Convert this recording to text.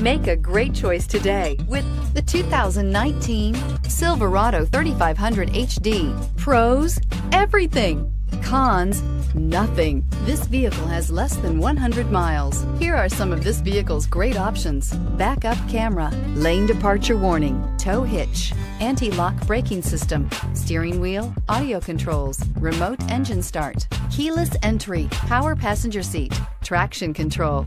Make a great choice today with the 2019 Silverado 3500 HD. Pros, everything. Cons, nothing. This vehicle has less than 100 miles. Here are some of this vehicle's great options. Backup camera, lane departure warning, tow hitch, anti-lock braking system, steering wheel, audio controls, remote engine start, keyless entry, power passenger seat, traction control,